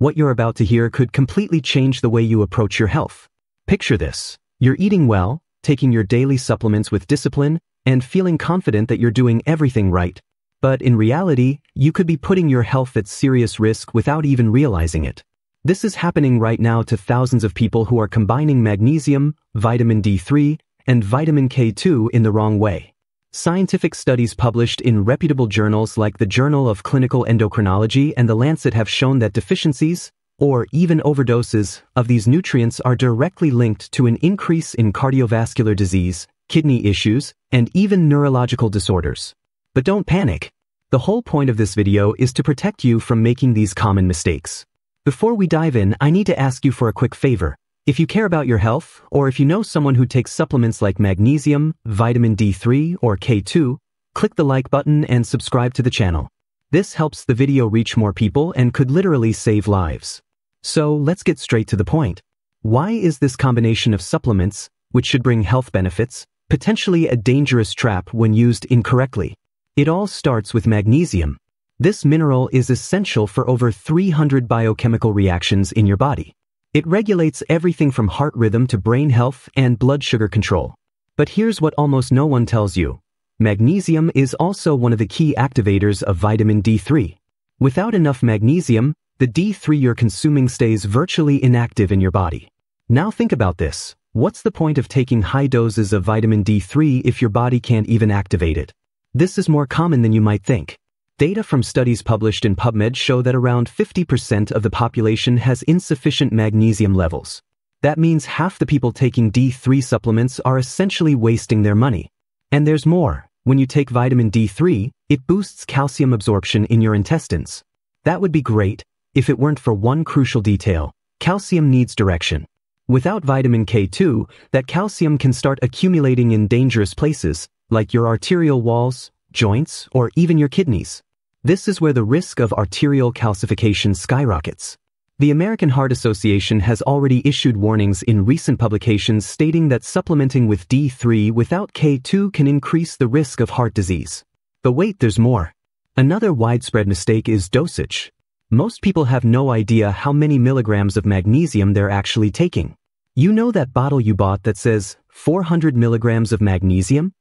What you're about to hear could completely change the way you approach your health. Picture this. You're eating well, taking your daily supplements with discipline, and feeling confident that you're doing everything right. But in reality, you could be putting your health at serious risk without even realizing it. This is happening right now to thousands of people who are combining magnesium, vitamin D3, and vitamin K2 in the wrong way. Scientific studies published in reputable journals like the Journal of Clinical Endocrinology and The Lancet have shown that deficiencies, or even overdoses, of these nutrients are directly linked to an increase in cardiovascular disease, kidney issues, and even neurological disorders. But don't panic. The whole point of this video is to protect you from making these common mistakes. Before we dive in, I need to ask you for a quick favor. If you care about your health, or if you know someone who takes supplements like magnesium, vitamin D3, or K2, click the like button and subscribe to the channel. This helps the video reach more people and could literally save lives. So let's get straight to the point. Why is this combination of supplements, which should bring health benefits, potentially a dangerous trap when used incorrectly? It all starts with magnesium. This mineral is essential for over 300 biochemical reactions in your body. It regulates everything from heart rhythm to brain health and blood sugar control. But here's what almost no one tells you. Magnesium is also one of the key activators of vitamin D3. Without enough magnesium, the D3 you're consuming stays virtually inactive in your body. Now think about this. What's the point of taking high doses of vitamin D3 if your body can't even activate it? This is more common than you might think. Data from studies published in PubMed show that around 50% of the population has insufficient magnesium levels. That means half the people taking D3 supplements are essentially wasting their money. And there's more. When you take vitamin D3, it boosts calcium absorption in your intestines. That would be great if it weren't for one crucial detail. Calcium needs direction. Without vitamin K2, that calcium can start accumulating in dangerous places, like your arterial walls, joints, or even your kidneys. This is where the risk of arterial calcification skyrockets. The American Heart Association has already issued warnings in recent publications stating that supplementing with D3 without K2 can increase the risk of heart disease. But wait, there's more. Another widespread mistake is dosage. Most people have no idea how many milligrams of magnesium they're actually taking. You know that bottle you bought that says 400 milligrams of magnesium?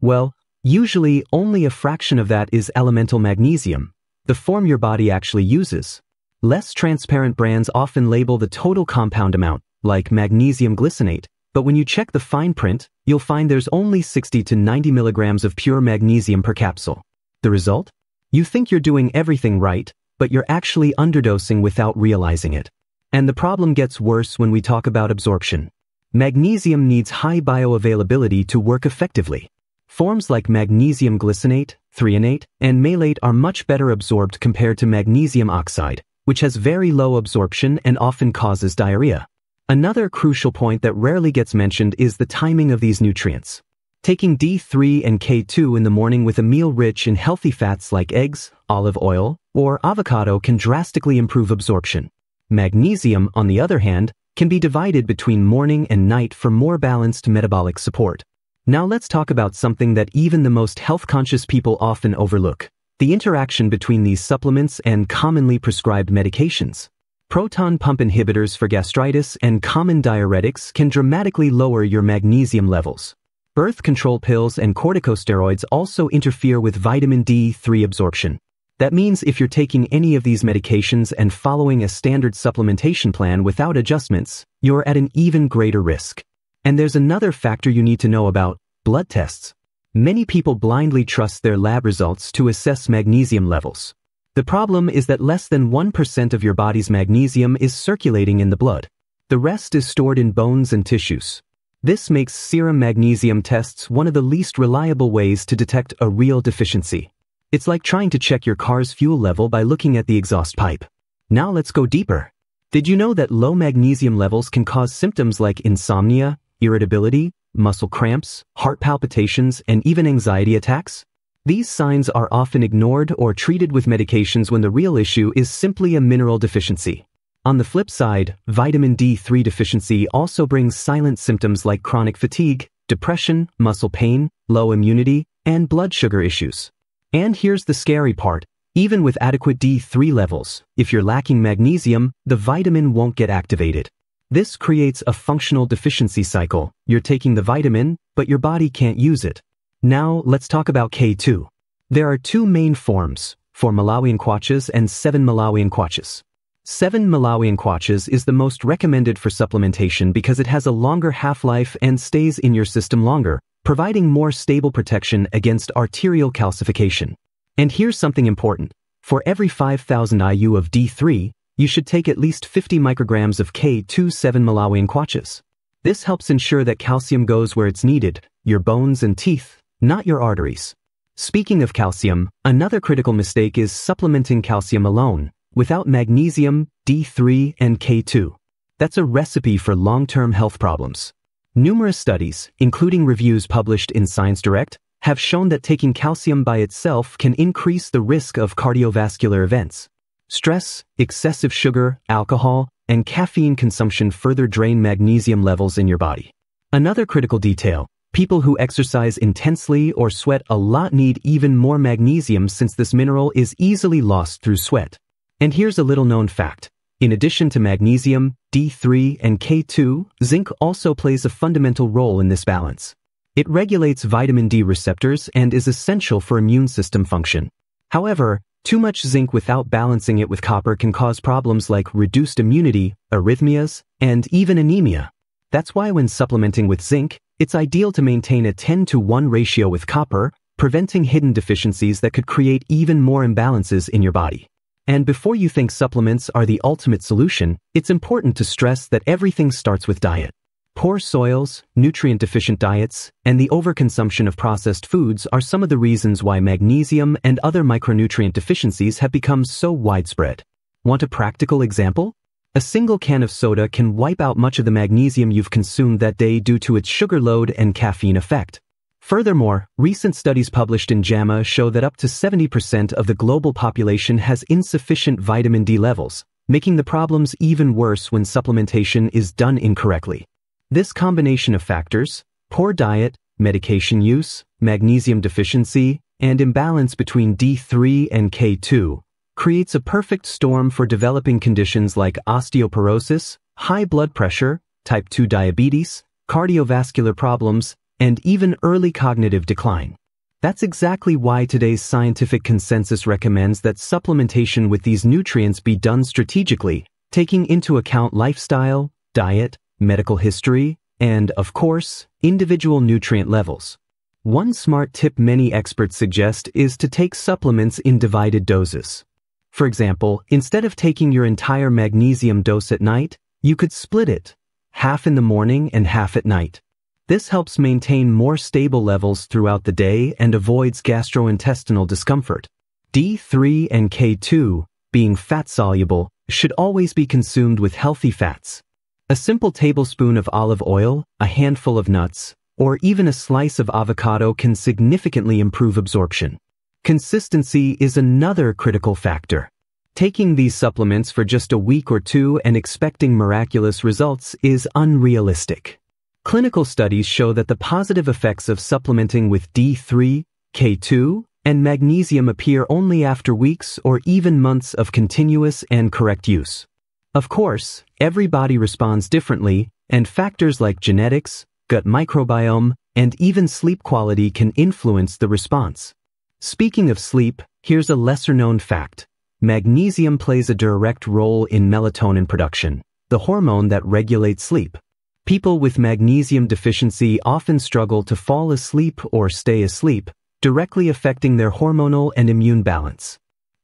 Well, Usually, only a fraction of that is elemental magnesium, the form your body actually uses. Less transparent brands often label the total compound amount, like magnesium glycinate, but when you check the fine print, you'll find there's only 60 to 90 milligrams of pure magnesium per capsule. The result? You think you're doing everything right, but you're actually underdosing without realizing it. And the problem gets worse when we talk about absorption. Magnesium needs high bioavailability to work effectively. Forms like magnesium glycinate, threonate, and malate are much better absorbed compared to magnesium oxide, which has very low absorption and often causes diarrhea. Another crucial point that rarely gets mentioned is the timing of these nutrients. Taking D3 and K2 in the morning with a meal rich in healthy fats like eggs, olive oil, or avocado can drastically improve absorption. Magnesium, on the other hand, can be divided between morning and night for more balanced metabolic support. Now let's talk about something that even the most health-conscious people often overlook. The interaction between these supplements and commonly prescribed medications. Proton pump inhibitors for gastritis and common diuretics can dramatically lower your magnesium levels. Birth control pills and corticosteroids also interfere with vitamin D3 absorption. That means if you're taking any of these medications and following a standard supplementation plan without adjustments, you're at an even greater risk. And there's another factor you need to know about, blood tests. Many people blindly trust their lab results to assess magnesium levels. The problem is that less than 1% of your body's magnesium is circulating in the blood. The rest is stored in bones and tissues. This makes serum magnesium tests one of the least reliable ways to detect a real deficiency. It's like trying to check your car's fuel level by looking at the exhaust pipe. Now let's go deeper. Did you know that low magnesium levels can cause symptoms like insomnia, irritability, muscle cramps, heart palpitations, and even anxiety attacks? These signs are often ignored or treated with medications when the real issue is simply a mineral deficiency. On the flip side, vitamin D3 deficiency also brings silent symptoms like chronic fatigue, depression, muscle pain, low immunity, and blood sugar issues. And here's the scary part. Even with adequate D3 levels, if you're lacking magnesium, the vitamin won't get activated. This creates a functional deficiency cycle. You're taking the vitamin, but your body can't use it. Now, let's talk about K2. There are two main forms, 4 Malawian kwaches and 7 Malawian kwaches. 7 Malawian kwaches is the most recommended for supplementation because it has a longer half-life and stays in your system longer, providing more stable protection against arterial calcification. And here's something important. For every 5,000 IU of D3, you should take at least 50 micrograms of K27 Malawian kwaches. This helps ensure that calcium goes where it's needed, your bones and teeth, not your arteries. Speaking of calcium, another critical mistake is supplementing calcium alone, without magnesium, D3, and K2. That's a recipe for long-term health problems. Numerous studies, including reviews published in Science Direct, have shown that taking calcium by itself can increase the risk of cardiovascular events. Stress, excessive sugar, alcohol, and caffeine consumption further drain magnesium levels in your body. Another critical detail, people who exercise intensely or sweat a lot need even more magnesium since this mineral is easily lost through sweat. And here's a little known fact. In addition to magnesium, D3, and K2, zinc also plays a fundamental role in this balance. It regulates vitamin D receptors and is essential for immune system function. However, too much zinc without balancing it with copper can cause problems like reduced immunity, arrhythmias, and even anemia. That's why when supplementing with zinc, it's ideal to maintain a 10 to 1 ratio with copper, preventing hidden deficiencies that could create even more imbalances in your body. And before you think supplements are the ultimate solution, it's important to stress that everything starts with diet. Poor soils, nutrient-deficient diets, and the overconsumption of processed foods are some of the reasons why magnesium and other micronutrient deficiencies have become so widespread. Want a practical example? A single can of soda can wipe out much of the magnesium you've consumed that day due to its sugar load and caffeine effect. Furthermore, recent studies published in JAMA show that up to 70% of the global population has insufficient vitamin D levels, making the problems even worse when supplementation is done incorrectly. This combination of factors, poor diet, medication use, magnesium deficiency, and imbalance between D3 and K2, creates a perfect storm for developing conditions like osteoporosis, high blood pressure, type 2 diabetes, cardiovascular problems, and even early cognitive decline. That's exactly why today's scientific consensus recommends that supplementation with these nutrients be done strategically, taking into account lifestyle, diet, medical history, and, of course, individual nutrient levels. One smart tip many experts suggest is to take supplements in divided doses. For example, instead of taking your entire magnesium dose at night, you could split it, half in the morning and half at night. This helps maintain more stable levels throughout the day and avoids gastrointestinal discomfort. D3 and K2, being fat-soluble, should always be consumed with healthy fats. A simple tablespoon of olive oil, a handful of nuts, or even a slice of avocado can significantly improve absorption. Consistency is another critical factor. Taking these supplements for just a week or two and expecting miraculous results is unrealistic. Clinical studies show that the positive effects of supplementing with D3, K2, and magnesium appear only after weeks or even months of continuous and correct use. Of course, every body responds differently, and factors like genetics, gut microbiome, and even sleep quality can influence the response. Speaking of sleep, here's a lesser-known fact. Magnesium plays a direct role in melatonin production, the hormone that regulates sleep. People with magnesium deficiency often struggle to fall asleep or stay asleep, directly affecting their hormonal and immune balance.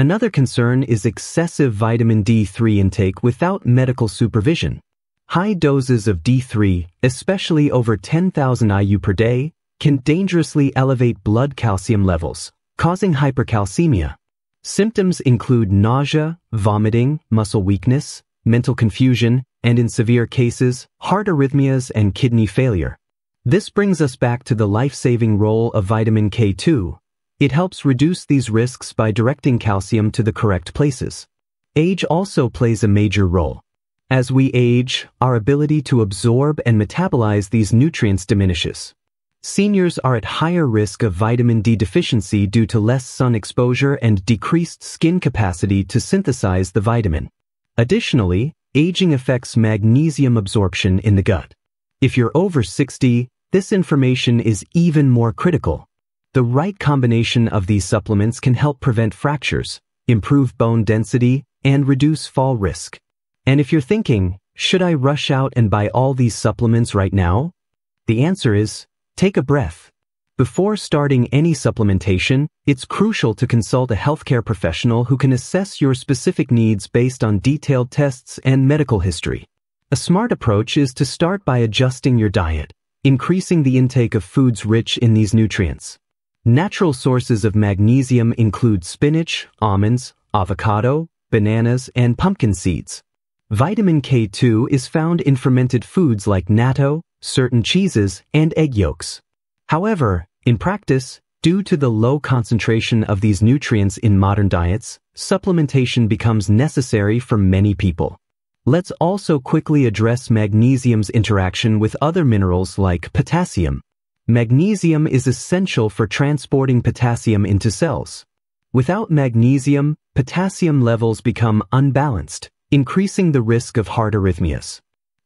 Another concern is excessive vitamin D3 intake without medical supervision. High doses of D3, especially over 10,000 IU per day, can dangerously elevate blood calcium levels, causing hypercalcemia. Symptoms include nausea, vomiting, muscle weakness, mental confusion, and in severe cases, heart arrhythmias and kidney failure. This brings us back to the life-saving role of vitamin K2. It helps reduce these risks by directing calcium to the correct places. Age also plays a major role. As we age, our ability to absorb and metabolize these nutrients diminishes. seniors are at higher risk of vitamin D deficiency due to less sun exposure and decreased skin capacity to synthesize the vitamin. Additionally, aging affects magnesium absorption in the gut. If you're over 60, this information is even more critical. The right combination of these supplements can help prevent fractures, improve bone density, and reduce fall risk. And if you're thinking, should I rush out and buy all these supplements right now? The answer is, take a breath. Before starting any supplementation, it's crucial to consult a healthcare professional who can assess your specific needs based on detailed tests and medical history. A smart approach is to start by adjusting your diet, increasing the intake of foods rich in these nutrients. Natural sources of magnesium include spinach, almonds, avocado, bananas, and pumpkin seeds. Vitamin K2 is found in fermented foods like natto, certain cheeses, and egg yolks. However, in practice, due to the low concentration of these nutrients in modern diets, supplementation becomes necessary for many people. Let's also quickly address magnesium's interaction with other minerals like potassium. Magnesium is essential for transporting potassium into cells. Without magnesium, potassium levels become unbalanced, increasing the risk of heart arrhythmias.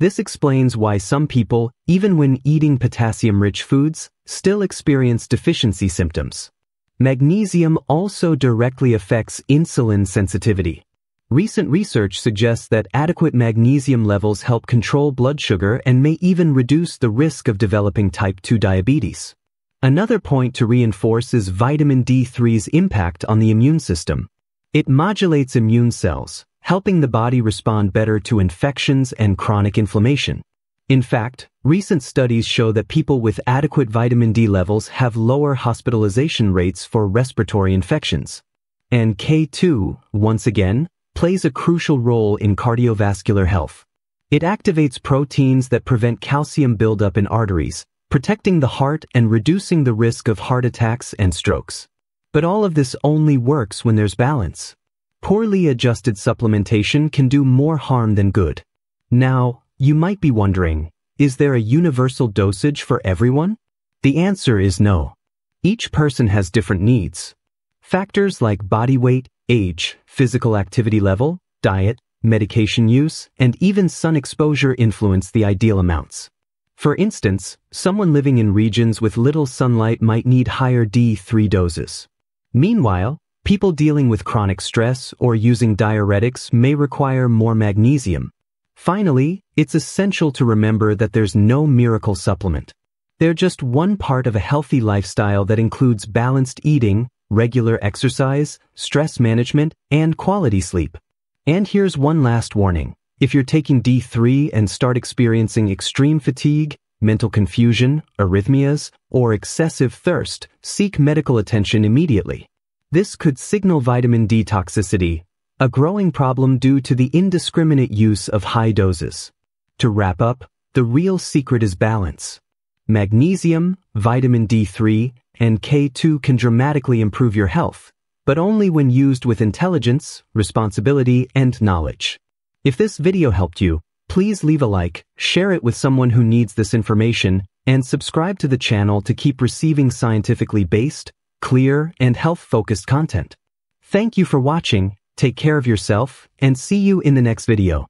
This explains why some people, even when eating potassium-rich foods, still experience deficiency symptoms. Magnesium also directly affects insulin sensitivity. Recent research suggests that adequate magnesium levels help control blood sugar and may even reduce the risk of developing type 2 diabetes. Another point to reinforce is vitamin D3's impact on the immune system. It modulates immune cells, helping the body respond better to infections and chronic inflammation. In fact, recent studies show that people with adequate vitamin D levels have lower hospitalization rates for respiratory infections. And K2, once again, plays a crucial role in cardiovascular health. It activates proteins that prevent calcium buildup in arteries, protecting the heart and reducing the risk of heart attacks and strokes. But all of this only works when there's balance. Poorly adjusted supplementation can do more harm than good. Now, you might be wondering, is there a universal dosage for everyone? The answer is no. Each person has different needs. Factors like body weight, age, physical activity level, diet, medication use, and even sun exposure influence the ideal amounts. For instance, someone living in regions with little sunlight might need higher D3 doses. Meanwhile, people dealing with chronic stress or using diuretics may require more magnesium. Finally, it's essential to remember that there's no miracle supplement. They're just one part of a healthy lifestyle that includes balanced eating, regular exercise, stress management, and quality sleep. And here's one last warning. If you're taking D3 and start experiencing extreme fatigue, mental confusion, arrhythmias, or excessive thirst, seek medical attention immediately. This could signal vitamin D toxicity, a growing problem due to the indiscriminate use of high doses. To wrap up, the real secret is balance. Magnesium, vitamin D3, and K2 can dramatically improve your health, but only when used with intelligence, responsibility, and knowledge. If this video helped you, please leave a like, share it with someone who needs this information, and subscribe to the channel to keep receiving scientifically based, clear, and health-focused content. Thank you for watching, take care of yourself, and see you in the next video.